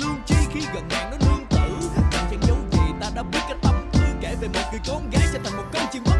lương chi khi gần nạn nó nương tử. Chẳng chẳng giấu gì ta đã biết cách tâm tư Kể về một người con gái trở thành một con chim bắt